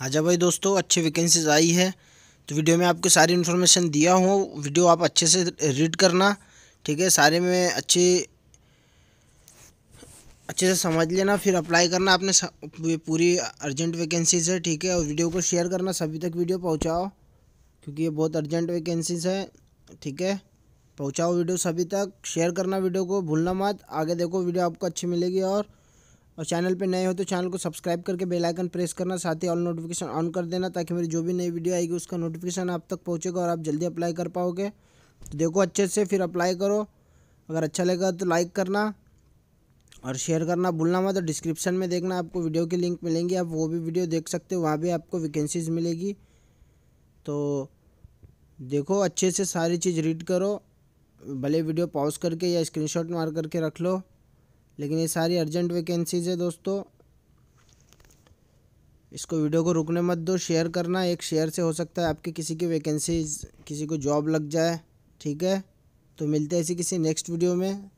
आजा भाई दोस्तों, अच्छी वैकेंसीज आई है। तो वीडियो में आपको सारी इन्फॉर्मेशन दिया हूँ। वीडियो आप अच्छे से रीड करना, ठीक है? सारे में अच्छी, अच्छे से समझ लेना, फिर अप्लाई करना। आपने पूरी अर्जेंट वैकेंसीज है, ठीक है? और वीडियो को शेयर करना, सभी तक वीडियो पहुँचाओ, क्योंकि ये बहुत अर्जेंट वैकेंसीज है, ठीक है? पहुँचाओ वीडियो सभी तक। शेयर करना वीडियो को, भूलना मत। आगे देखो वीडियो आपको अच्छी मिलेगी और और चैनल पे नए हो तो चैनल को सब्सक्राइब करके बेल आइकन प्रेस करना, साथ ही ऑल नोटिफिकेशन ऑन कर देना ताकि मेरी जो भी नई वीडियो आएगी उसका नोटिफिकेशन आप तक पहुँचेगा और आप जल्दी अप्लाई कर पाओगे। तो देखो अच्छे से फिर अप्लाई करो। अगर अच्छा लगेगा तो लाइक करना और शेयर करना भूलना मत तो डिस्क्रिप्शन में देखना आपको वीडियो की लिंक मिलेंगी, आप वो भी वीडियो देख सकते हो, वहाँ भी आपको वैकेंसीज मिलेगी। तो देखो अच्छे से सारी चीज़ रीड करो, भले वीडियो पॉज करके या स्क्रीनशॉट मार करके रख लो। लेकिन ये सारी अर्जेंट वैकेंसीज है दोस्तों। इसको वीडियो को रुकने मत दो शेयर करना। एक शेयर से हो सकता है आपकी किसी की वैकेंसीज किसी को जॉब लग जाए, ठीक है? तो मिलते हैं ऐसी किसी नेक्स्ट वीडियो में।